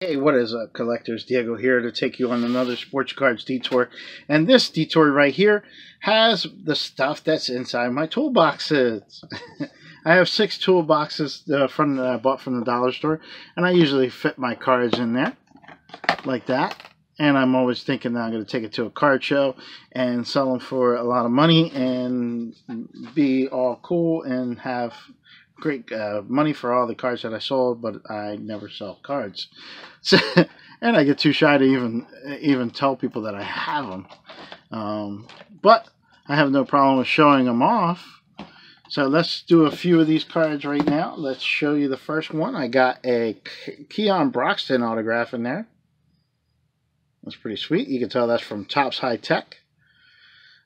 Hey, what is up, collectors? Diego here to take you on another sports cards detour. And this detour right here has the stuff that's inside my toolboxes. I have six toolboxes uh, from that I bought from the dollar store, and I usually fit my cards in there like that. And I'm always thinking that I'm going to take it to a card show and sell them for a lot of money and be all cool and have great uh, money for all the cards that I sold, but I never sell cards. So, and I get too shy to even even tell people that I have them. Um, but I have no problem with showing them off. So let's do a few of these cards right now. Let's show you the first one. I got a Keon Broxton autograph in there. That's pretty sweet. You can tell that's from Topps High Tek.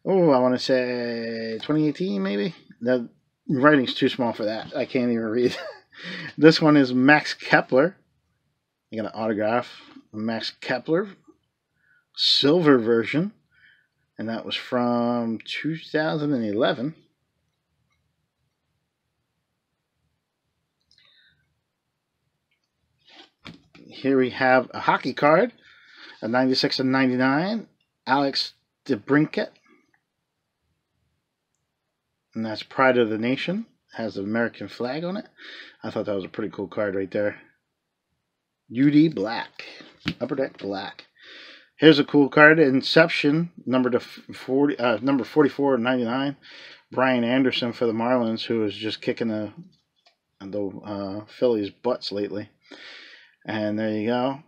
Oh, I want to say 2018 maybe. The writing's too small for that. I can't even read. this one is Max Kepler. You got an autograph, Max Kepler, silver version, and that was from 2011. Here we have a hockey card, a 96 and 99, Alex DeBrincat. And that's Pride of the Nation. Has the American flag on it. I thought that was a pretty cool card right there. UD Black. Upper Deck Black. Here's a cool card. Inception, number to 40, uh, number 44 99. Brian Anderson for the Marlins, who is just kicking the the uh, Phillies' butts lately. And there you go.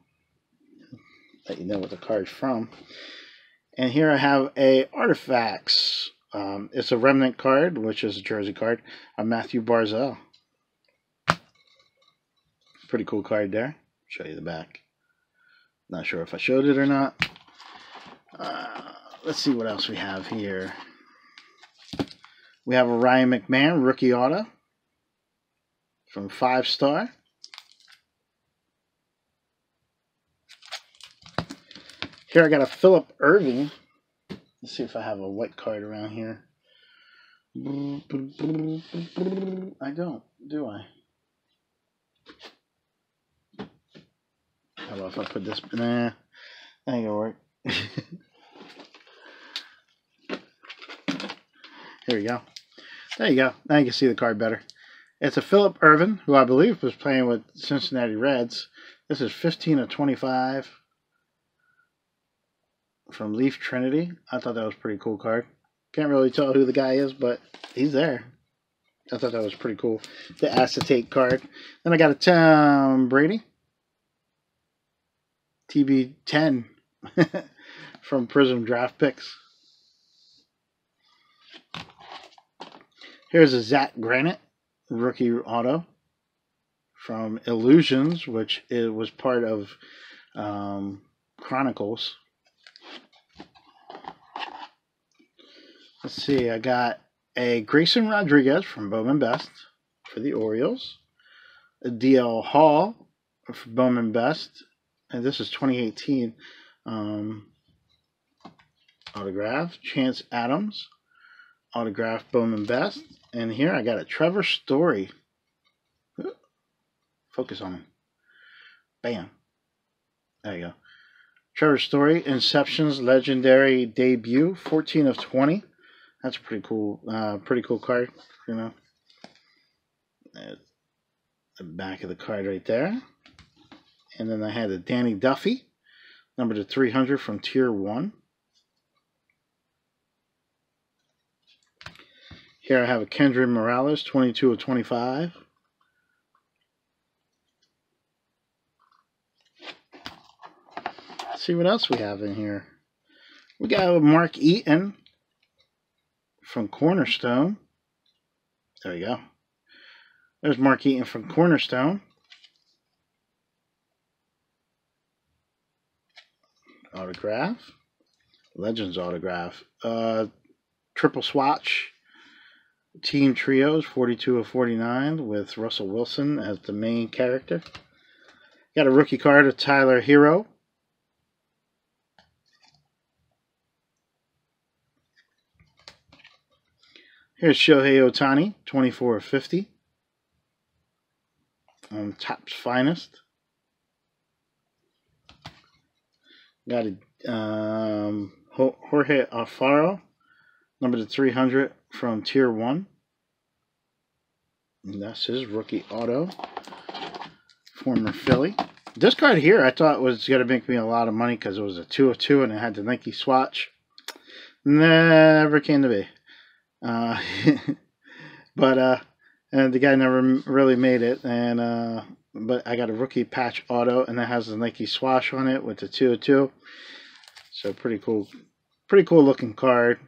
Let you know what the card's from. And here I have a Artifacts. Um, it's a remnant card, which is a jersey card, of Matthew Barzal. Pretty cool card there. Show you the back. Not sure if I showed it or not. Uh, let's see what else we have here. We have a Ryan McMahon rookie auto from Five Star. Here I got a Philip Irving. Let's see if I have a white card around here. I don't, do I? How about if I put this? Nah, that ain't gonna work. Here we go. There you go. Now you can see the card better. It's a Phillip Ervin, who I believe was playing with Cincinnati Reds. This is 15 of 25 from Leaf Trinity. I thought that was pretty cool card. Can't really tell who the guy is, but he's there. I thought that was pretty cool. The acetate card. Then I got a Tom Brady. TB10 from Prism Draft Picks. Here's a Zach Granite rookie auto from Illusions, which it was part of um, Chronicles. Let's see, I got a Grayson Rodriguez from Bowman Best for the Orioles, a DL Hall for Bowman Best, and this is 2018 um, autograph. Chance Adams, autograph Bowman Best, and here I got a Trevor Story. Focus on him. Bam. There you go. Trevor Story, Inception's legendary debut, 14 of 20. That's a pretty cool, uh, pretty cool card, you know. The back of the card right there. And then I had a Danny Duffy, number to 300 from Tier 1. Here I have a Kendrick Morales, 22 of 25. Let's see what else we have in here. We got Mark Eaton from Cornerstone. There we go. There's Mark Eaton from Cornerstone. Autograph. Legends autograph. Uh, triple swatch. Team Trios, 42 of 49, with Russell Wilson as the main character. Got a rookie card of Tyler Herro. Here's Shohei Ohtani, 24 of 50. On Topps Finest. Got a um, Jorge Alfaro, number to 300 from Tier 1. And that's his rookie auto. Former Philly. This card here I thought was going to make me a lot of money because it was a 2 of 2 and it had the Nike swatch. Never came to be. Uh, but uh, and the guy never really made it. And uh, but I got a rookie patch auto, and that has the Nike swash on it with the 202. So pretty cool, pretty cool looking card.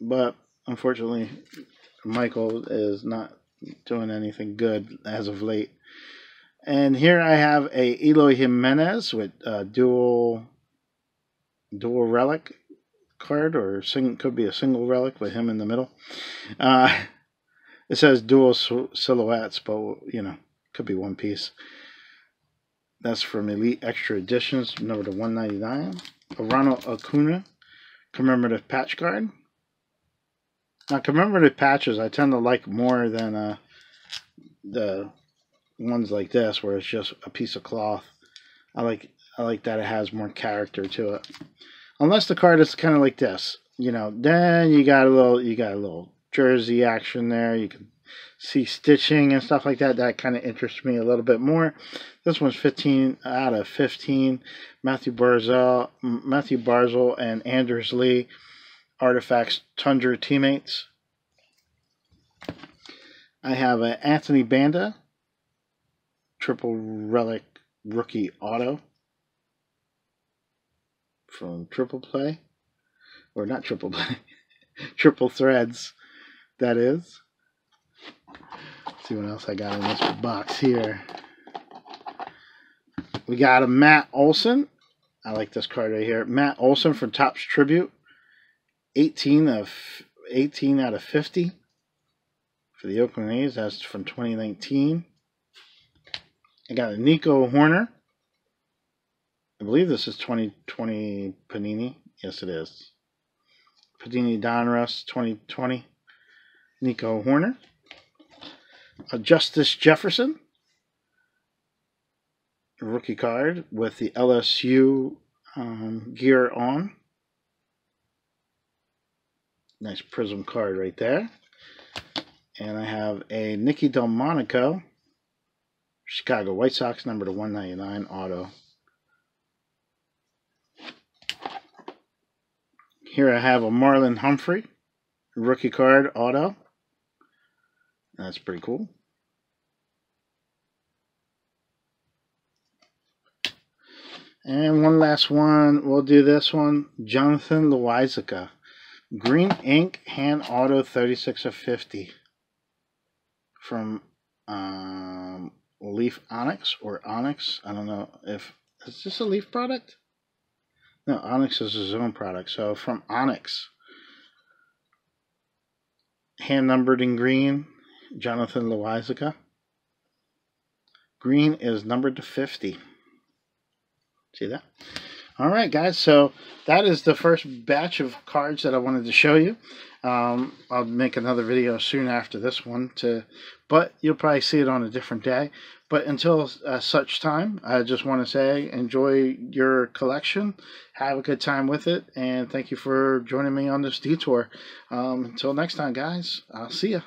But unfortunately, Michael is not doing anything good as of late. And here I have a Eloy Jimenez with uh, dual dual relic card, or sing, could be a single relic with him in the middle. Uh, it says dual silhouettes, but you know, could be one piece. That's from Elite Extra Editions, number to 199. A Ronald Acuna commemorative patch card. Now, commemorative patches I tend to like more than uh, the ones like this, where it's just a piece of cloth. I like I like that it has more character to it. Unless the card is kind of like this, you know, then you got a little you got a little jersey action there. You can see stitching and stuff like that. That kind of interests me a little bit more. This one's 15 out of 15. Matthew Barzal, Matthew Barzal and Anders Lee, Artifacts Tundra teammates. I have an Anthony Banda, Triple Relic Rookie Auto from Triple Play, or not Triple Play, Triple Threads, that is. Let's see what else I got in this box here. We got a Matt Olson. I like this card right here. Matt Olson from Topps Tribute. 18 of 18 out of 50 for the Oakland A's. That's from 2019. I got a Nico Hoerner. I believe this is 2020 Panini. Yes, it is. Panini Donruss 2020. Nico Hoerner. A Justin Jefferson. A rookie card with the LSU um, gear on. Nice prism card right there. And I have a Nicky Delmonico Chicago White Sox number to 199 auto. Here I have a Marlon Humphrey rookie card auto. That's pretty cool. And one last one. We'll do this one. Jonathan Loaisiga. Green Ink Hand Auto 36 of 50. From um, Leaf Onyx or Onyx. I don't know if is this a Leaf product. No, Onyx is his own product. So from Onyx, hand numbered in green, Jonathan Loaisiga. Green is numbered to 50. See that? All right, guys. So that is the first batch of cards that I wanted to show you. Um, I'll make another video soon after this one, to, but you'll probably see it on a different day. But until uh, such time, I just want to say enjoy your collection, have a good time with it, and thank you for joining me on this detour. Um, until next time, guys, I'll see you.